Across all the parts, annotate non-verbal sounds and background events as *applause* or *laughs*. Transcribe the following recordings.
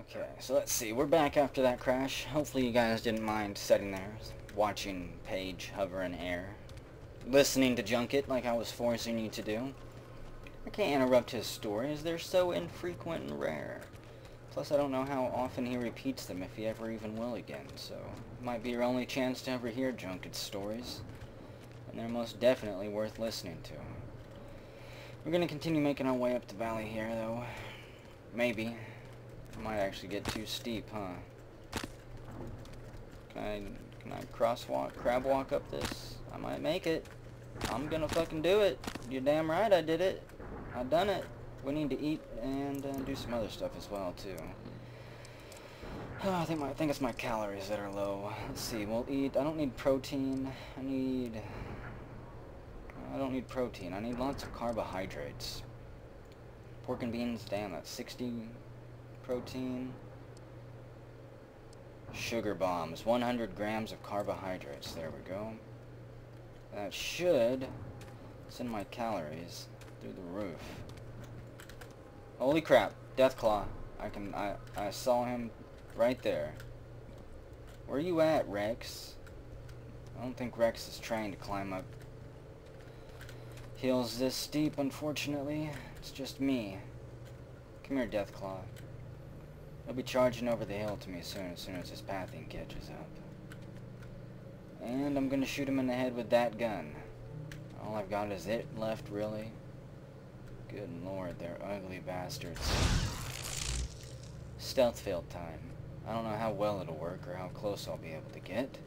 Okay, so let's see. We're back after that crash. Hopefully you guys didn't mind sitting there, watching Paige hover in air, listening to Junket like I was forcing you to do. I can't interrupt his stories. They're so infrequent and rare. Plus, I don't know how often he repeats them, if he ever even will again, so might be your only chance to ever hear Junket's stories. And they're most definitely worth listening to. We're going to continue making our way up the valley here, though. Maybe. Might actually get too steep, huh? Can I, can I crosswalk, crab walk up this? I might make it. I'm gonna fucking do it. You're damn right I did it. I done it. We need to eat and uh, do some other stuff as well, too. Oh, *sighs* I think my, I think it's my calories that are low. Let's see. We'll eat. I don't need protein. I need. I don't need protein. I need lots of carbohydrates. Pork and beans. Damn, that's 60 protein. Sugar bombs. 100 grams of carbohydrates. There we go. That should send my calories through the roof. Holy crap. Deathclaw. I can I I saw him right there. Where are you at, Rex? I don't think Rex is trying to climb up hills this steep, unfortunately. It's just me. Come here, Deathclaw. He'll be charging over the hill to me soon, as soon as his pathing catches up. And I'm gonna shoot him in the head with that gun. All I've got is it left, really? Good lord, they're ugly bastards. Stealth failed time. I don't know how well it'll work or how close I'll be able to get.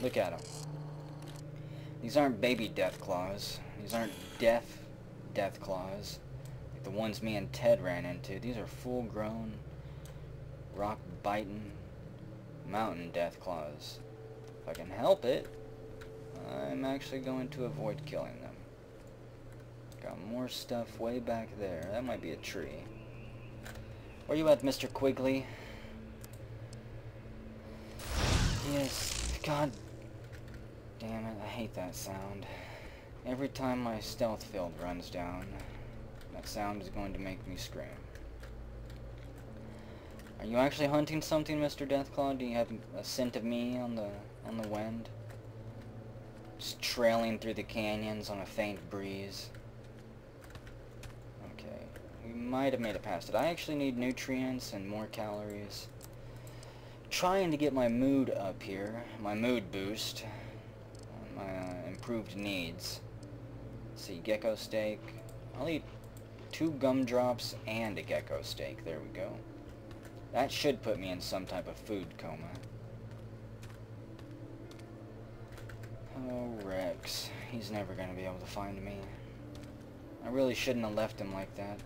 Look at them. These aren't baby death claws. These aren't deaf death claws. Like the ones me and Ted ran into. These are full-grown, rock-biting, mountain death claws. If I can help it, I'm actually going to avoid killing them. Got more stuff way back there. That might be a tree. Where you at, Mr. Quigley? Yes, god damn it, I hate that sound. Every time my stealth field runs down, that sound is going to make me scream. Are you actually hunting something, Mr. Deathclaw? Do you have a scent of me on the on the wind? Just trailing through the canyons on a faint breeze. Okay, we might have made it past it. I actually need nutrients and more calories. Trying to get my mood up here, my mood boost, my uh, improved needs. Let's see, gecko steak. I'll eat two gumdrops and a gecko steak. There we go. That should put me in some type of food coma. Oh, Rex. He's never to be able to find me. I really shouldn't have left him like that.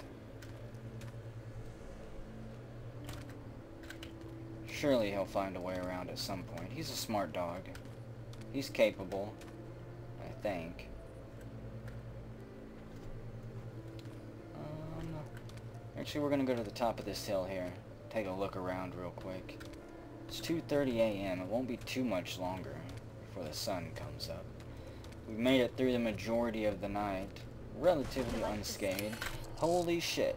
Surely he'll find a way around at some point. He's a smart dog. He's capable. I think. Um, actually, we're going to go to the top of this hill here. Take a look around real quick. It's 2.30 a.m. It won't be too much longer before the sun comes up. We've made it through the majority of the night. Relatively unscathed. Holy shit.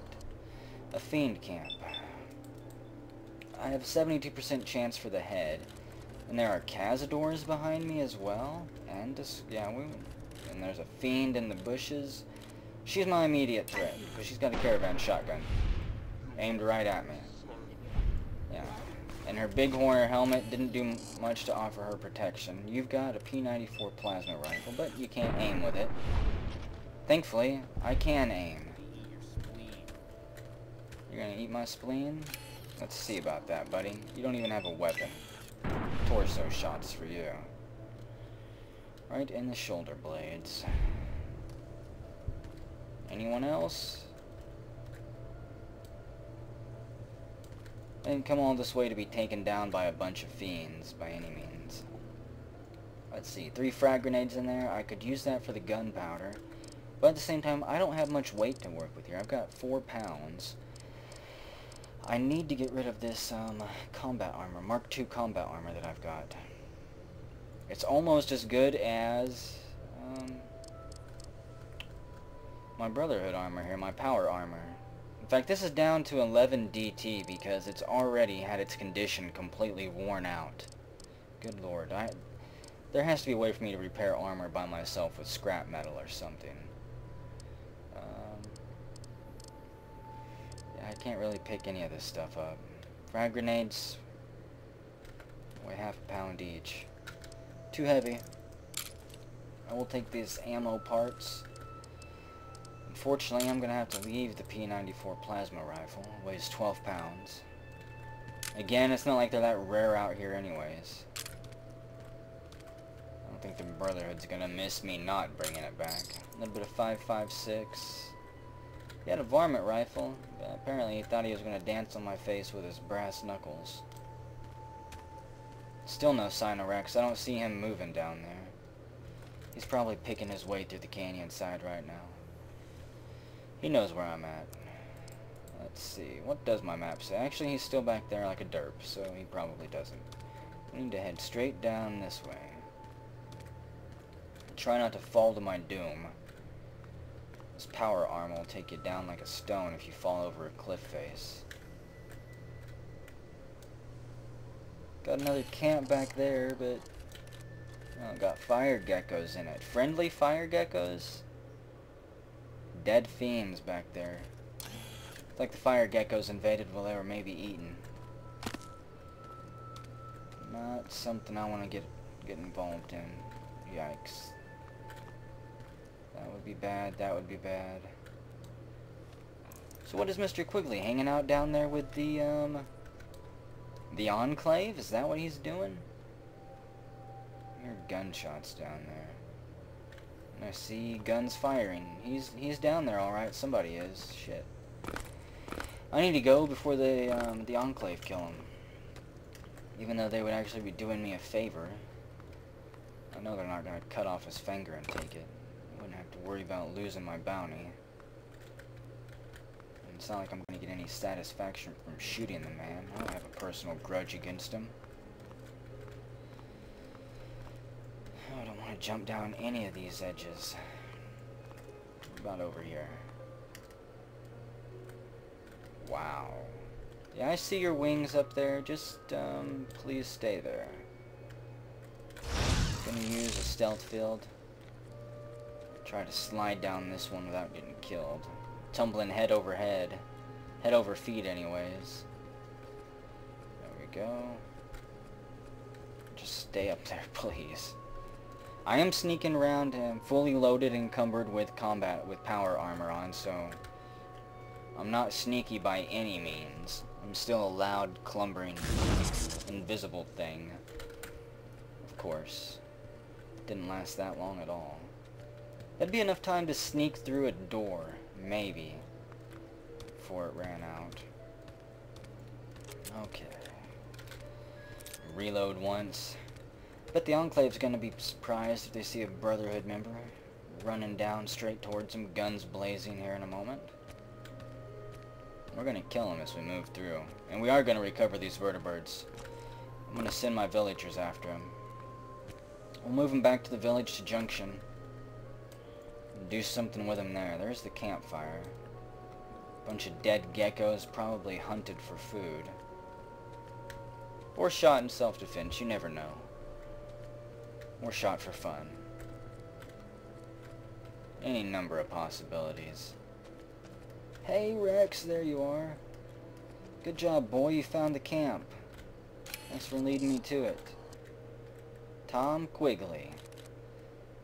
A fiend camp. I have 72% chance for the head. And there are Cazadors behind me as well. And, yeah, we, and there's a fiend in the bushes. She's my immediate threat, because she's got a caravan shotgun. Aimed right at me. And her big bighorn helmet didn't do much to offer her protection. You've got a P94 plasma rifle, but you can't aim with it. Thankfully, I can aim. You're gonna eat my spleen? Let's see about that, buddy. You don't even have a weapon. Torso shots for you. Right in the shoulder blades. Anyone else? Didn't come all this way to be taken down by a bunch of fiends, by any means. Let's see, three frag grenades in there. I could use that for the gunpowder. But at the same time, I don't have much weight to work with here. I've got four pounds. I need to get rid of this um, combat armor, Mark II combat armor that I've got. It's almost as good as um, my Brotherhood armor here, my power armor. Fact, this is down to 11 DT because it's already had its condition completely worn out. Good lord, I... There has to be a way for me to repair armor by myself with scrap metal or something. Um, I can't really pick any of this stuff up. Frag grenades weigh half a pound each. Too heavy. I will take these ammo parts. Unfortunately, I'm going to have to leave the P94 plasma rifle. It weighs 12 pounds. Again, it's not like they're that rare out here anyways. I don't think the Brotherhood's going to miss me not bringing it back. A little bit of 5.56. He had a varmint rifle, but apparently he thought he was going to dance on my face with his brass knuckles. Still no sign of Rex. I don't see him moving down there. He's probably picking his way through the canyon side right now. He knows where I'm at. Let's see. What does my map say? Actually, he's still back there like a derp, so he probably doesn't. We need to head straight down this way. Try not to fall to my doom. This power arm will take you down like a stone if you fall over a cliff face. Got another camp back there, but... Oh, got fire geckos in it. Friendly fire geckos? Dead fiends back there. It's like the fire geckos invaded while they were maybe eaten. Not something I want to get get involved in. Yikes. That would be bad, that would be bad. So what is Mr. Quigley, hanging out down there with the, um... The Enclave? Is that what he's doing? I hear gunshots down there. I see guns firing. He's he's down there alright. Somebody is. Shit. I need to go before the, um, the Enclave kill him. Even though they would actually be doing me a favor. I know they're not going to cut off his finger and take it. I wouldn't have to worry about losing my bounty. It's not like I'm going to get any satisfaction from shooting the man. I don't have a personal grudge against him. I don't want to jump down any of these edges. What about over here? Wow. Yeah, I see your wings up there. Just, um, please stay there. Gonna use a stealth field. Try to slide down this one without getting killed tumbling head over head. Head over feet anyways. There we go. Just stay up there, *laughs* please. I am sneaking around him, fully loaded and encumbered with combat, with power armor on, so... I'm not sneaky by any means. I'm still a loud, clumbering, invisible thing. Of course. Didn't last that long at all. That'd be enough time to sneak through a door. Maybe. Before it ran out. Okay. Reload once. Bet the Enclave's gonna be surprised if they see a Brotherhood member running down straight towards them, guns blazing here in a moment. We're gonna kill him as we move through. And we are gonna recover these vertibirds. I'm gonna send my villagers after him. We'll move him back to the village to Junction do something with them there. There's the campfire. Bunch of dead geckos, probably hunted for food. Or shot in self-defense, you never know. Or shot for fun. Any number of possibilities. Hey Rex, there you are. Good job, boy, you found the camp. Thanks for leading me to it. Tom Quigley.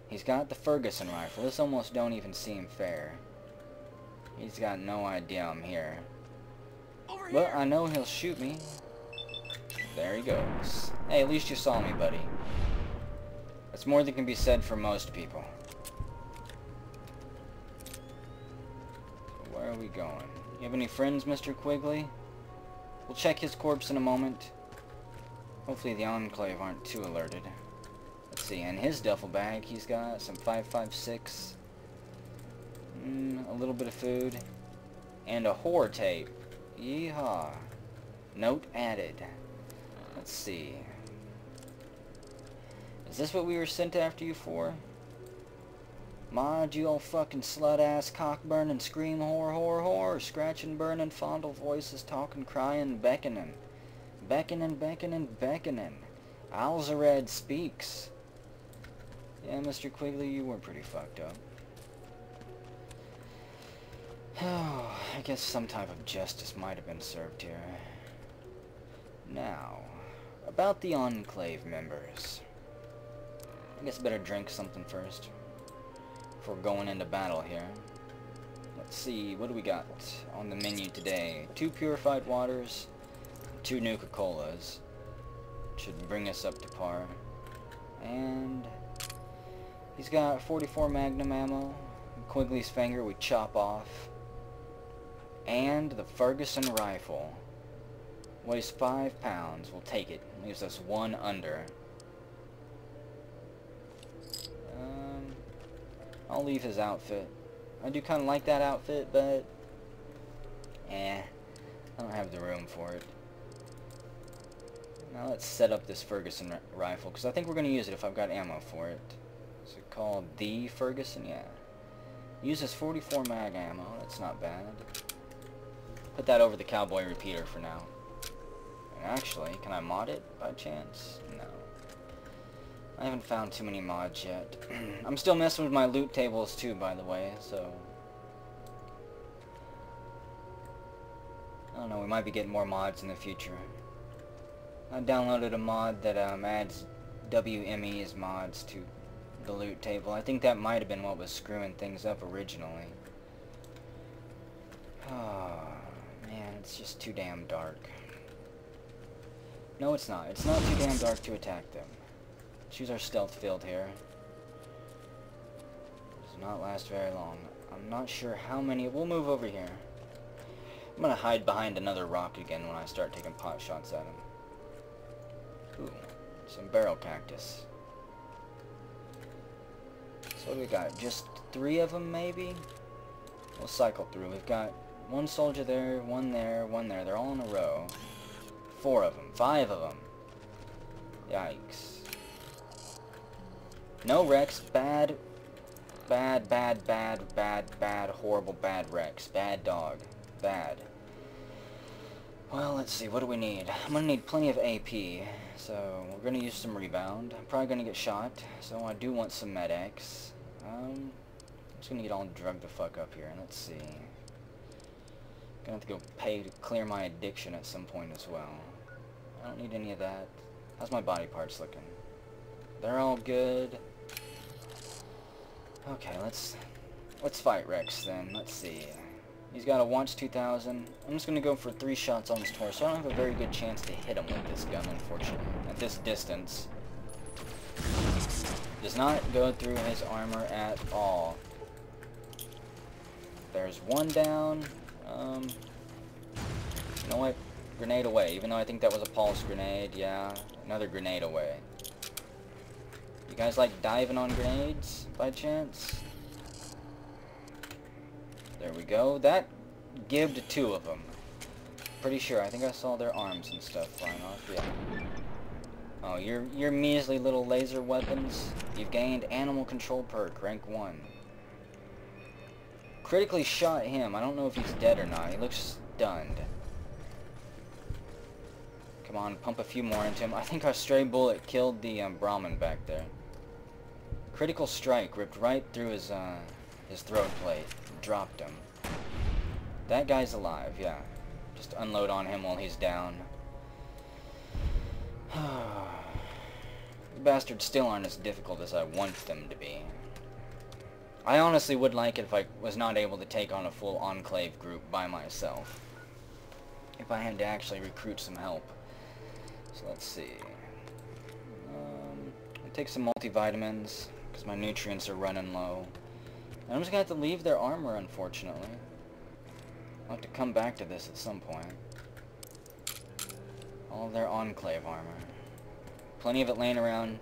He's got the Ferguson rifle. This almost don't even seem fair. He's got no idea I'm here. Over but here. I know he'll shoot me. There he goes. Hey, at least you saw me, buddy. That's more than can be said for most people. Where are we going? You have any friends, Mr. Quigley? We'll check his corpse in a moment. Hopefully the Enclave aren't too alerted. Let's see, in his duffel bag, he's got some 556, mm, a little bit of food, and a holotape. Yeehaw. Note added. Let's see. Is this what we were sent after you for? Mod, you old fucking slut-ass cock-burning, scream whore, whore, whore, scratching, burning, fondle voices, talking, crying, beckoning. Beckoning, beckoning, beckoning. Alzared speaks. Yeah, Mr. Quigley, you were pretty fucked up. Oh, *sighs* I guess some type of justice might have been served here. Now, about the Enclave members. I guess I better drink something first. Before going into battle here. Let's see, what do we got on the menu today? Two purified waters, two Nuka-Colas. Should bring us up to par. And he's got 44 Magnum ammo. Quigley's finger we chop off. And the Ferguson rifle. Weighs 5 pounds. We'll take it. Leaves us one under. Um, I'll leave his outfit. I do kind of like that outfit, but... Eh. I don't have the room for it. Now let's set up this Ferguson rifle, because I think we're going to use it if I've got ammo for it. Is it called the Ferguson? Yeah. Uses 44 mag ammo. That's not bad. Put that over the cowboy repeater for now. And actually, can I mod it by chance? No. I haven't found too many mods yet. *clears throat* I'm still messing with my loot tables too, by the way, so... I don't know, we might be getting more mods in the future. I downloaded a mod that um, adds WME's mods to the loot table. I think that might have been what was screwing things up originally. Oh *sighs* man, it's just too damn dark. No, it's not. It's not too damn dark to attack them. Choose our stealth field here. Does not last very long. I'm not sure how many... We'll move over here. I'm gonna hide behind another rock again when I start taking pot shots at him. Ooh, some barrel cactus. So what do we got? Just three of them, maybe? We'll cycle through. We've got one soldier there, one there, one there. They're all in a row. Four of them. Five of them. Yikes. No Rex. Bad, bad, bad, bad, bad, bad, horrible, bad Rex. Bad dog. Bad. Well, let's see. What do we need? I'm to need plenty of AP. So, we're to use some rebound. I'm probably to get shot. So, I do want some Med-X. Um, I'm just to get all drugged the fuck up here. And let's see. Gonna have to go pay to clear my addiction at some point as well. I don't need any of that. How's my body parts looking? They're all good. Okay, let's let's fight Rex then. Let's see. He's got a Watch 2000. I'm just gonna go for three shots on his torso. I don't have a very good chance to hit him with this gun, unfortunately. At this distance. Does not go through his armor at all. There's one down. Um, you know what? Grenade away. Even though I think that was a pulse grenade, yeah. Another grenade away. You guys like diving on grenades, by chance? There we go. That gibbed two of them. Pretty sure. I think I saw their arms and stuff flying off. Yeah. Oh, your your measly little laser weapons. You've gained animal control perk, rank 1 critically shot him. I don't know if he's dead or not. He looks stunned. Come on, pump a few more into him. I think our stray bullet killed the um, Brahmin back there. Critical strike ripped right through his uh, his throat plate. Dropped him. That guy's alive, yeah. Just unload on him while he's down. *sighs* the bastards still aren't as difficult as I want them to be. I honestly would like it if I was not able to take on a full Enclave group by myself. If I had to actually recruit some help. So let's see. Um, I take some multivitamins, because my nutrients are running low. And I'm just going to have to leave their armor, unfortunately. I'll have to come back to this at some point. All their Enclave armor. Plenty of it laying around.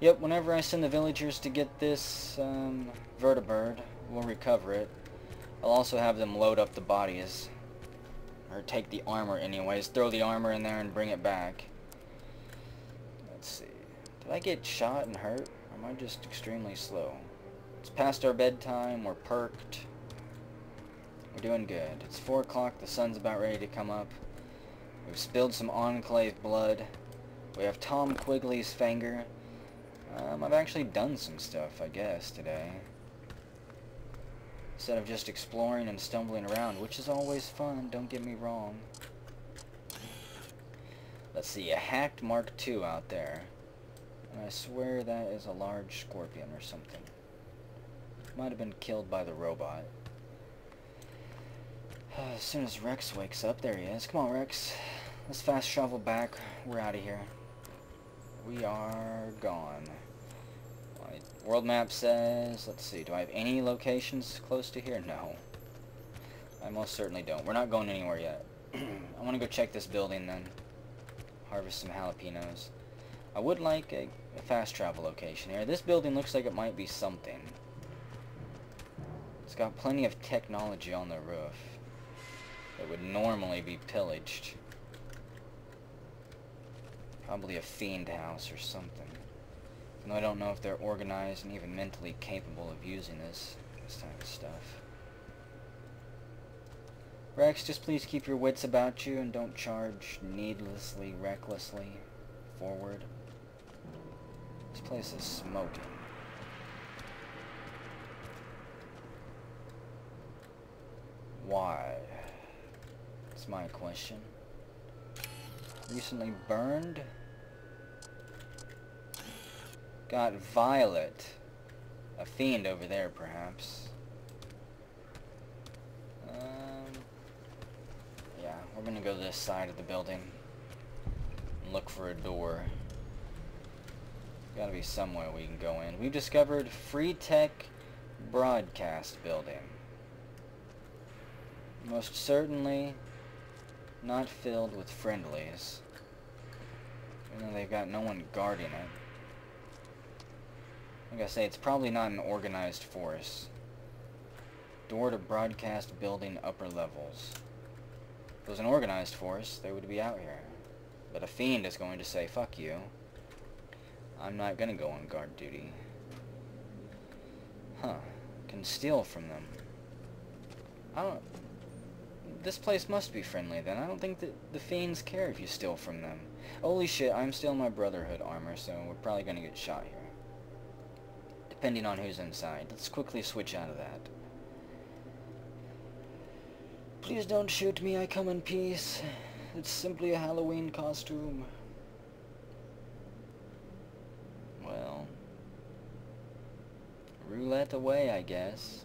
Yep, whenever I send the villagers to get this um, vertibird, we'll recover it. I'll also have them load up the bodies. Or take the armor anyways. Throw the armor in there and bring it back. Let's see. Did I get shot and hurt? Am I just extremely slow? It's past our bedtime. We're perked. We're doing good. It's 4 o'clock. The sun's about ready to come up. We've spilled some Enclave blood. We have Tom Quigley's finger. Um, I've actually done some stuff, I guess, today. Instead of just exploring and stumbling around, which is always fun, don't get me wrong. Let's see, a hacked Mark II out there. And I swear that is a large scorpion or something. Might have been killed by the robot. *sighs* As soon as Rex wakes up, there he is. Come on, Rex. Let's fast travel back. We're out of here. We are gone. My world map says, let's see, do I have any locations close to here? No. I most certainly don't. We're not going anywhere yet. *clears throat* I want to go check this building then. Harvest some jalapenos. I would like a, a fast travel location here. This building looks like it might be something. It's got plenty of technology on the roof that would normally be pillaged. Probably a fiend house or something. And I don't know if they're organized and even mentally capable of using this, this type of stuff. Rex, just please keep your wits about you and don't charge needlessly, recklessly forward. This place is smoking. Why? That's my question. Recently burned? Got Violet. A fiend over there, perhaps. Um, yeah, we're gonna go this side of the building. And look for a door. Gotta be somewhere we can go in. We've discovered Free Tech Broadcast Building. Most certainly not filled with friendlies. Even though they've got no one guarding it. Like I say, it's probably not an organized force. Door to broadcast building upper levels. If it was an organized force, they would be out here. But a fiend is going to say, fuck you. I'm not gonna go on guard duty. Huh. Can steal from them. I don't... This place must be friendly then. I don't think that the fiends care if you steal from them. Holy shit, I'm still my Brotherhood armor, so we're probably gonna get shot here depending on who's inside. Let's quickly switch out of that. Please don't shoot me, I come in peace. It's simply a Halloween costume. Well... Roulette away, I guess.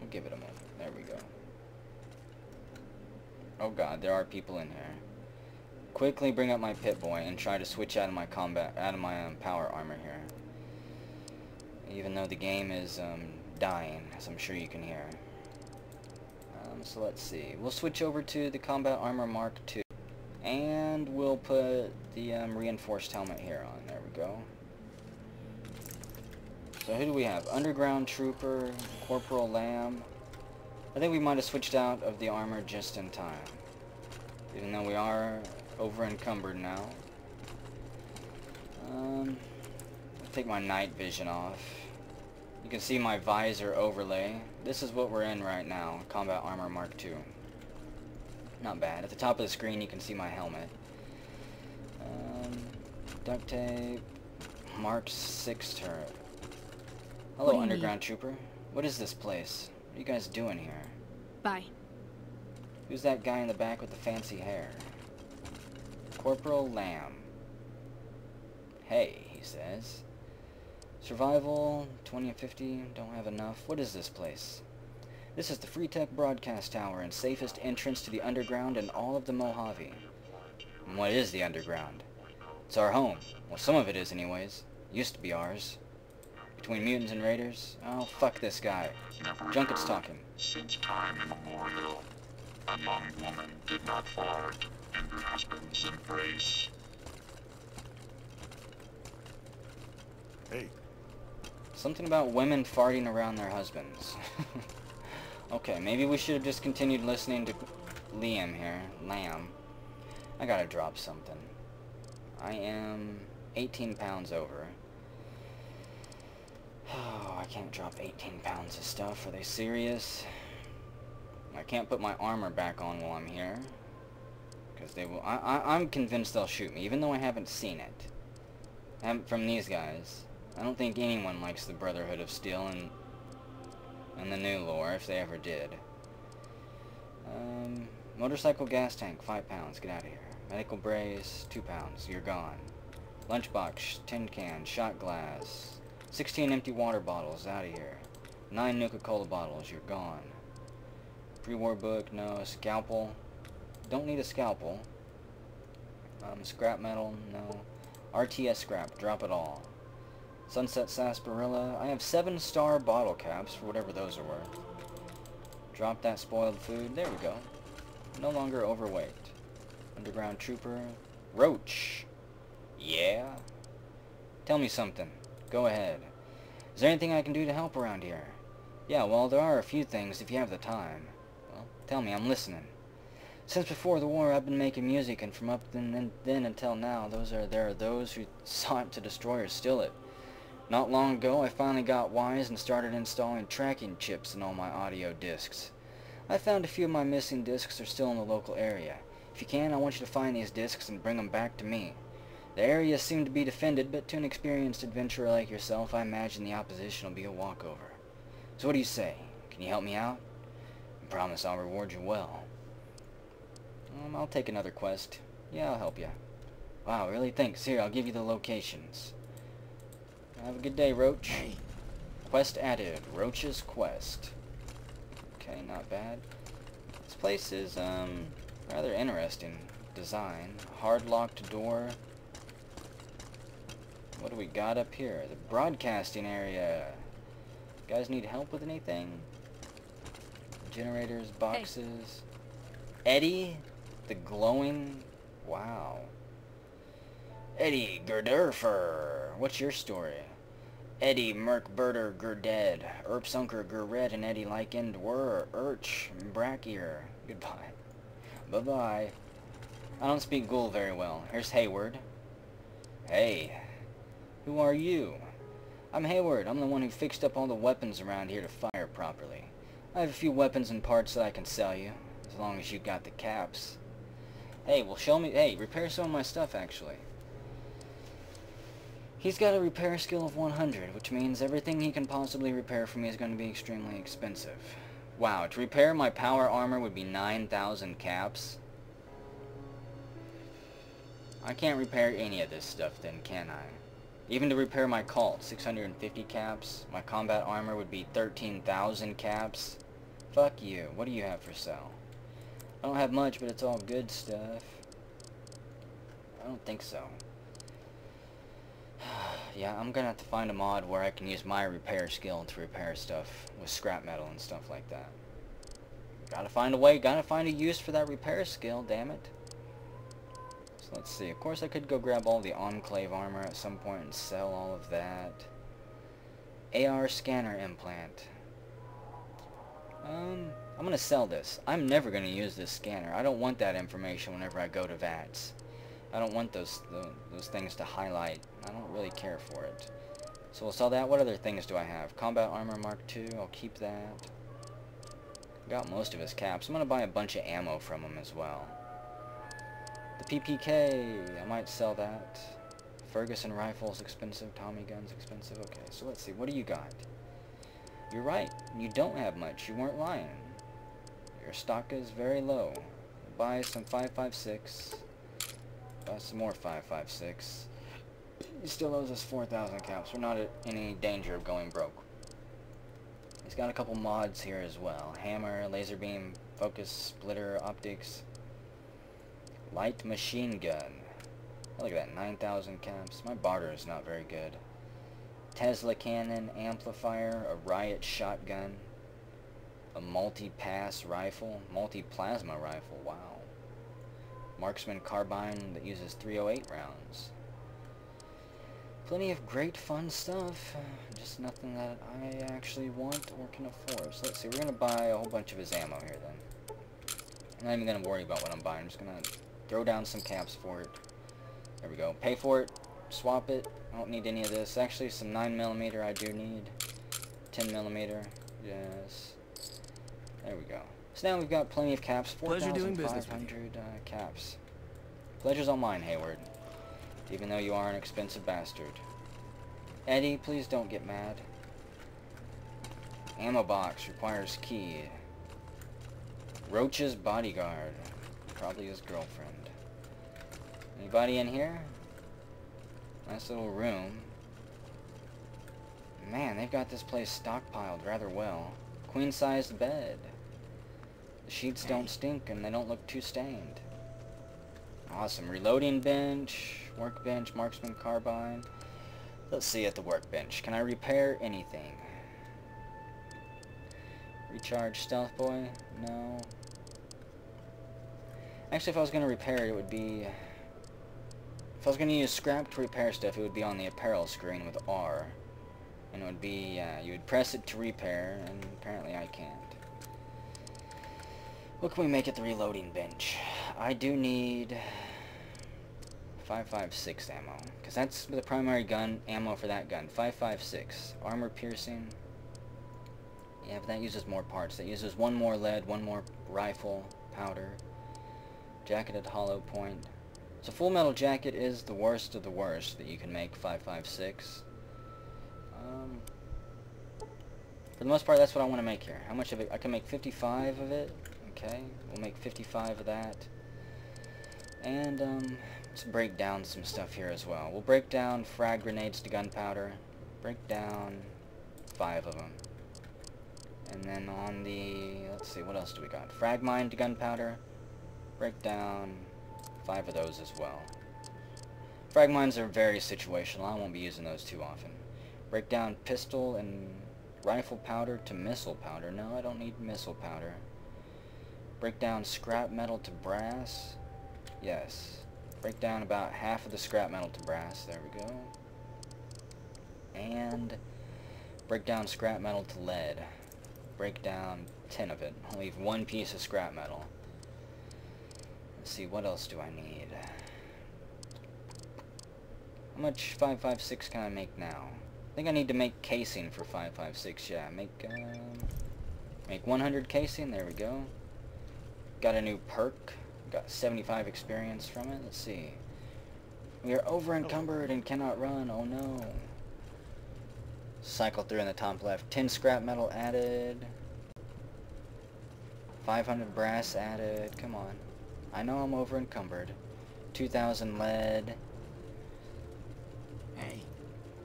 We'll give it a moment. There we go. Oh god, there are people in here quickly bring up my Pip-Boy and try to switch out of my combat, out of my um, power armor here. Even though the game is um, dying, as I'm sure you can hear. Um, so let's see. We'll switch over to the Combat Armor Mark II. And we'll put the um, reinforced helmet here on. There we go. So who do we have? Underground Trooper, Corporal Lamb. I think we might have switched out of the armor just in time. Even though we are over encumbered now. Um, take my night vision off. You can see my visor overlay. This is what we're in right now, Combat Armor Mark II. Not bad. At the top of the screen you can see my helmet. Um, duct tape. Mark 6 turret. Hello, Underground need? Trooper. What is this place? What are you guys doing here? Bye. Who's that guy in the back with the fancy hair? Corporal Lamb. Hey, he says. Survival, 20 and 50, don't have enough. What is this place? This is the Free Tech Broadcast Tower and safest entrance to the underground in all of the Mojave. And what is the underground? It's our home. Well, some of it is anyways. Used to be ours. Between mutants and raiders? Oh, fuck this guy. Junket's talking. Since time immemorial, a young woman did not bark and her husband's embrace. Hey. Something about women farting around their husbands. *laughs* okay, maybe we should have just continued listening to Liam here. Lamb. I gotta drop something. I am 18 pounds over. Can't drop 18 pounds of stuff. Are they serious? I can't put my armor back on while I'm here. Because they will... I, I, I'm convinced they'll shoot me, even though I haven't seen it. From these guys. I don't think anyone likes the Brotherhood of Steel and, and the new lore, if they ever did. Um, motorcycle gas tank, 5 pounds. Get out of here. Medical brace, 2 pounds. You're gone. Lunchbox, tin can, shot glass. 16 empty water bottles. Out of here. 9 Nuka-Cola bottles. You're gone. Pre-war book, no. Scalpel. Don't need a scalpel. Um, scrap metal, no. RTS scrap, drop it all. Sunset sarsaparilla. I have 7 star bottle caps for whatever those are worth. Drop that spoiled food. There we go. No longer overweight. Underground trooper. Roach. Yeah? Tell me something. Go ahead. Is there anything I can do to help around here? Yeah, well, there are a few things if you have the time. Well, tell me, I'm listening. Since before the war, I've been making music, and from up then, then until now, those are there are those who *laughs* sought to destroy or steal it. Not long ago, I finally got wise and started installing tracking chips in all my audio discs. I found a few of my missing discs are still in the local area. If you can, I want you to find these discs and bring them back to me. The area seemed to be defended, but to an experienced adventurer like yourself, I imagine the opposition will be a walkover. So what do you say? Can you help me out? I promise I'll reward you well. Um, I'll take another quest. Yeah, I'll help you. Wow, really? Thanks. Here, I'll give you the locations. Have a good day, Roach. Hey, Quest added. Roach's Quest. Okay, not bad. This place is, um, rather interesting design. Hard locked door. What do we got up here? The broadcasting area. guys need help with anything? Generators, boxes. Eddie? The glowing... Wow. Eddie Gerdurfer. What's your story? Eddie Merkberter Gerded. Erpsunker Gerred and Eddie Likend were Urch Brackier. Goodbye. Bye-bye. I don't speak Ghoul very well. Here's Hayward. Hey. Who are you? I'm Hayward. I'm the one who fixed up all the weapons around here to fire properly. I have a few weapons and parts that I can sell you, as long as you got the caps. Hey, well show me... Hey, repair some of my stuff, actually. He's got a repair skill of 100, which means everything he can possibly repair for me is going to be extremely expensive. Wow, to repair my power armor would be 9,000 caps. I can't repair any of this stuff then, can I? Even to repair my cult, 650 caps. My combat armor would be 13,000 caps. Fuck you. What do you have for sale? I don't have much, but it's all good stuff. I don't think so. *sighs* yeah, I'm gonna have to find a mod where I can use my repair skill to repair stuff with scrap metal and stuff like that. Gotta find a way, gotta find a use for that repair skill, damn it. Let's see, of course I could go grab all the Enclave armor at some point and sell all of that. AR scanner implant. Um, I'm gonna sell this. I'm never gonna use this scanner. I don't want that information whenever I go to VATS. I don't want those those things to highlight. I don't really care for it. So we'll sell that. What other things do I have? Combat Armor Mark II. I'll keep that. Got most of his caps. I'm going to buy a bunch of ammo from him as well. The PPK. I might sell that. Ferguson rifles expensive. Tommy guns expensive. Okay, so let's see. What do you got? You're right. You don't have much. You weren't lying. Your stock is very low. Buy some 556. Buy some more 556. He still owes us 4,000 caps. We're not at any danger of going broke. He's got a couple mods here as well. Hammer, laser beam, focus, splitter, optics. Light machine gun. Oh, look at that, 9,000 caps. My barter is not very good. Tesla cannon, amplifier, a riot shotgun, a multi-pass rifle, multi-plasma rifle, wow. Marksman carbine that uses 308 rounds. Plenty of great fun stuff, uh, just nothing that I actually want or can afford. So let's see, we're going to buy a whole bunch of his ammo here then. I'm not even going to worry about what I'm buying, I'm just going to throw down some caps for it. There we go. Pay for it, swap it, I don't need any of this. Actually, some 9mm I do need. 10 millimeter. Yes. There we go. So now we've got plenty of caps. Pleasure doing business with you. 4,500 uh, caps. Pleasure's all mine, Hayward. Even though you are an expensive bastard. Eddie, please don't get mad. Ammo box requires key. Roach's bodyguard. Probably his girlfriend. Anybody in here? Nice little room. Man, they've got this place stockpiled rather well. Queen-sized bed. The sheets don't stink and they don't look too stained. Awesome. Reloading bench, workbench, marksman carbine. Let's see at the workbench. Can I repair anything? Recharge stealth boy? No. Actually, if I was going to repair it, it would be... If I was going to use scrap to repair stuff, it would be on the apparel screen with R. And it would be, uh, you would press it to repair, and apparently I can't. What can we make at the reloading bench? I do need 5.56 ammo, because that's the primary gun ammo for that gun. 5.56. Armor piercing. Yeah, but that uses more parts. That uses one more lead, one more rifle, powder. Jacketed hollow point. So full metal jacket is the worst of the worst that you can make 5.56. Um, for the most part, that's what I want to make here. How much of it? I can make 55 of it. Okay, we'll make 55 of that. And, um, let's break down some stuff here as well. We'll break down frag grenades to gunpowder. Break down five of them. And then on the, let's see, what else do we got? Frag mine to gunpowder. Break down five of those as well. Frag mines are very situational. I won't be using those too often. Break down pistol and rifle powder to missile powder. No, I don't need missile powder. Break down scrap metal to brass. Yes. Break down about half of the scrap metal to brass. There we go. And break down scrap metal to lead. Break down 10 of it. I'll leave one piece of scrap metal. Let's see, what else do I need? How much 556 can I make now? I think I need to make casing for 556, yeah. Make, um, make 100 casing, there we go. Got a new perk. Got 75 experience from it. Let's see. We are over encumbered and cannot run. Oh no. Cycle through in the top left. 10 scrap metal added. 500 brass added. Come on. I know I'm over encumbered. 2000 lead. Hey.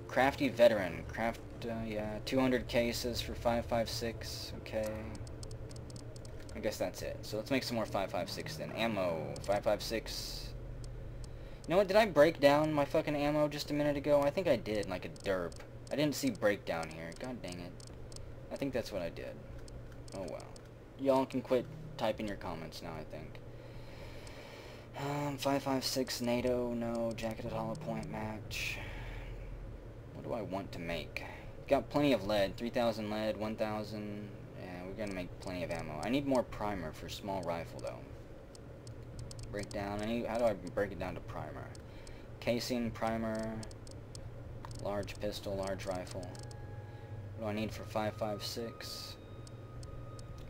Crafty veteran. Craft, uh, yeah. 200 cases for 556. Okay. I guess that's it. So let's make some more 5.56 then. Ammo, 5.56. You know what, did I break down my fucking ammo just a minute ago? I think I did, like a derp. I didn't see breakdown here. God dang it. I think that's what I did. Oh well. Y'all can quit typing your comments now, I think. Um, 5.56 NATO, no. Jacketed hollow point match. What do I want to make? Got plenty of lead. 3,000 lead, 1,000 Yeah, we're gonna make plenty of ammo. I need more primer for small rifle though. Breakdown. I need, how do I break it down to primer? Casing, primer, large pistol, large rifle. What do I need for 5.56?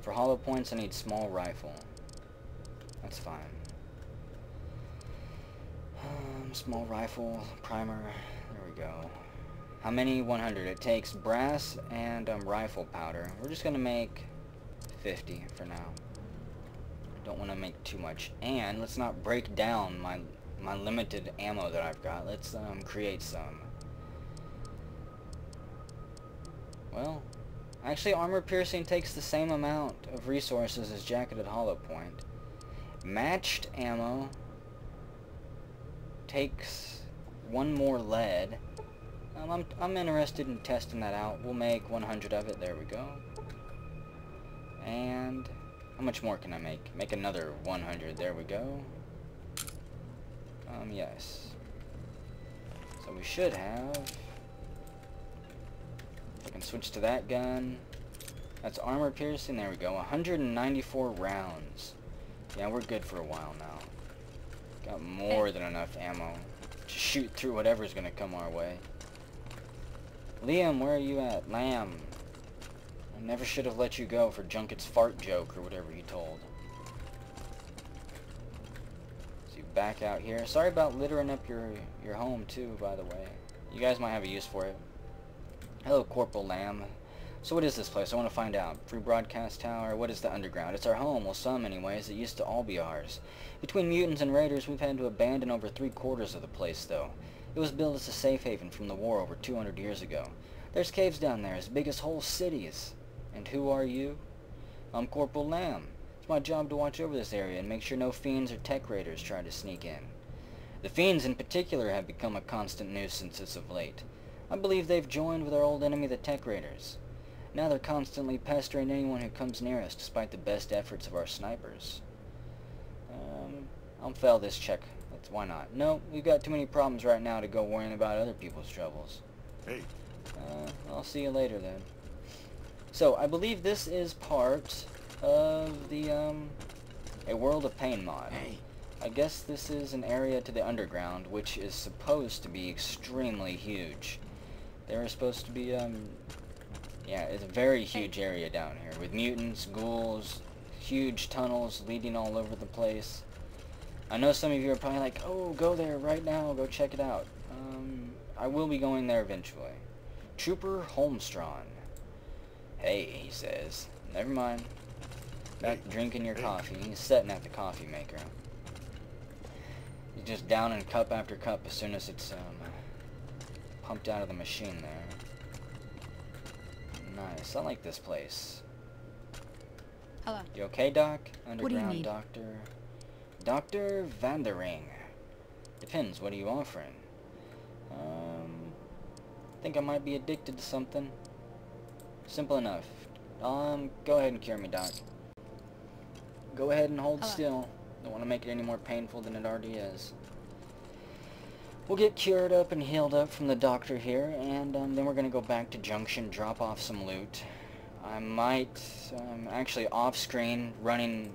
For hollow points, I need small rifle. That's fine. Um, small rifle, primer. There we go. How many? 100. It takes brass and um, rifle powder. We're just going to make 50 for now. Don't want to make too much. And let's not break down my my limited ammo that I've got. Let's um, create some. Well, actually armor piercing takes the same amount of resources as jacketed hollow point. Matched ammo takes one more lead. Um, I'm, I'm interested in testing that out. We'll make 100 of it. There we go. And how much more can I make? Make another 100. There we go. Um, yes. So we should have... I can switch to that gun. That's armor piercing. There we go. 194 rounds. Yeah, we're good for a while now. Got more than enough ammo to shoot through whatever's to come our way. Liam, where are you at? Lamb. I never should have let you go for Junket's fart joke or whatever you told. So you back out here. Sorry about littering up your, your home too, by the way. You guys might have a use for it. Hello, Corporal Lamb. So what is this place? I want to find out. Free Broadcast Tower? What is the Underground? It's our home. Well, some anyways. It used to all be ours. Between mutants and raiders, we've had to abandon over three quarters of the place, though. It was built as a safe haven from the war over 200 years ago. There's caves down there as big as whole cities. And who are you? I'm Corporal Lamb. It's my job to watch over this area and make sure no fiends or tech raiders try to sneak in. The fiends in particular have become a constant nuisance as of late. I believe they've joined with our old enemy the tech raiders. Now they're constantly pestering anyone who comes near us despite the best efforts of our snipers. Um, I'll fail this check. That's why not. No, we've got too many problems right now to go worrying about other people's troubles. Hey, Uh, I'll see you later then. So, I believe this is part of the, um, A World of Pain mod. Hey. I guess this is an area to the underground, which is supposed to be extremely huge. There are supposed to be, um, yeah, it's a very huge area down here, with mutants, ghouls, huge tunnels leading all over the place. I know some of you are probably like, oh, go there right now, go check it out. Um, I will be going there eventually. Trooper Holmstron. Hey, he says. Never mind. Back Hey, drinking your hey. coffee. He's sitting at the coffee maker. He's just downing cup after cup as soon as it's um, pumped out of the machine there. Nice. I like this place. Hello. You okay, Doc? do you Underground need? doctor. Dr. Vandering. Depends. What are you offering? Um, think I might be addicted to something. Simple enough. Um, go ahead and cure me, Doc. Go ahead and hold Hello. still. Don't want to make it any more painful than it already is. We'll get cured up and healed up from the doctor here, and um, then we're going to go back to Junction, drop off some loot. I might, um, actually off-screen, running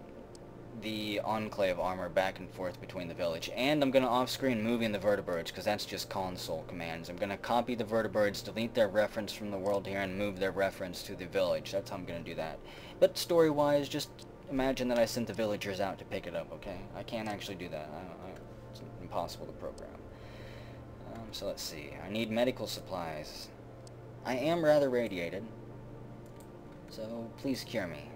the Enclave armor back and forth between the village. And I'm going to off-screen moving the vertibirds, because that's just console commands. I'm going to copy the vertibirds, delete their reference from the world here, and move their reference to the village. That's how I'm going to do that. But story-wise, just imagine that I sent the villagers out to pick it up, okay? I can't actually do that. I, I, it's impossible to program. So let's see. I need medical supplies. I am rather radiated. So please cure me.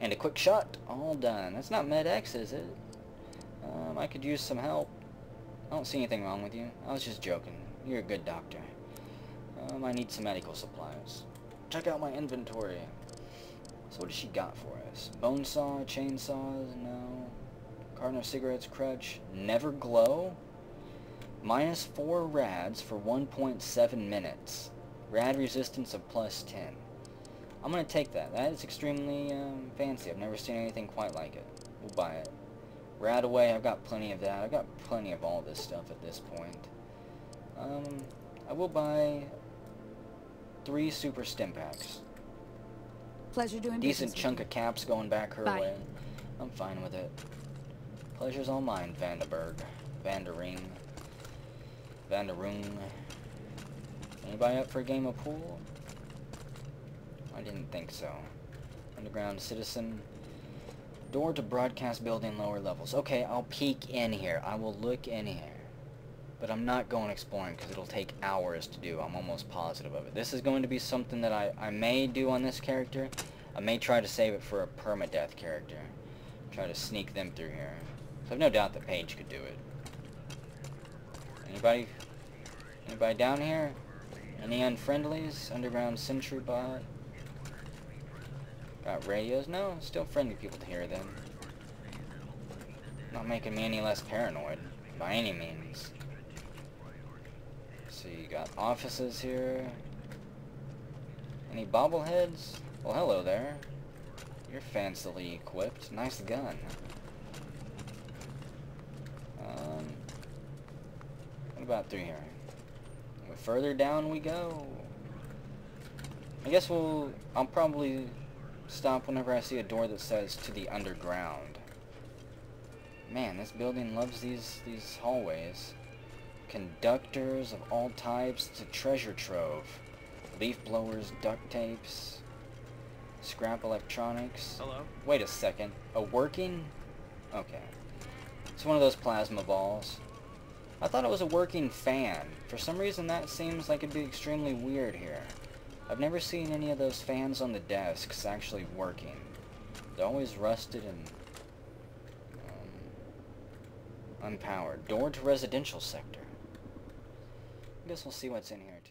And a quick shot. All done. That's not Med-X, is it? Um, I could use some help. I don't see anything wrong with you. I was just joking. You're a good doctor. Um, I need some medical supplies. Check out my inventory. So what does she got for us? Bone saw, chainsaws, no. Carton of cigarettes, crutch. Never glow? Minus 4 rads for 1.7 minutes. Rad resistance of plus 10. I'm gonna take that. That is extremely um, fancy. I've never seen anything quite like it. We'll buy it. RadAway, I've got plenty of that. I've got plenty of all this stuff at this point. Um, I will buy three super stimpaks. Pleasure doing Decent chunk of caps going back her Bye. way. I'm fine with it. Pleasure's all mine, Vanderberg. Vandering. Vanderung. Anybody up for a game of pool? I didn't think so. Underground citizen. Door to broadcast building lower levels. Okay, I'll peek in here. I will look in here. But I'm not going exploring because it'll take hours to do. I'm almost positive of it. This is going to be something that I, I may do on this character. I may try to save it for a permadeath character. Try to sneak them through here. So I've no doubt that Paige could do it. Anybody? Anybody down here? Any unfriendlies? Underground sentry bot? Got radios? No, still friendly people to hear them. Not making me any less paranoid, by any means. So you got offices here. Any bobbleheads? Well, hello there. You're fancily equipped. Nice gun. Um, what about through here? Further down we go. I guess we'll... I'll probably stop whenever I see a door that says to the underground. Man, this building loves these, these hallways. Conductors of all types to treasure trove. Leaf blowers, duct tapes. Scrap electronics. Hello? Wait a second. A working? Okay. It's one of those plasma balls. I thought it was a working fan. For some reason that seems like it'd be extremely weird here. I've never seen any of those fans on the desks actually working. They're always rusted and um, unpowered. Door to residential sector. I guess we'll see what's in here.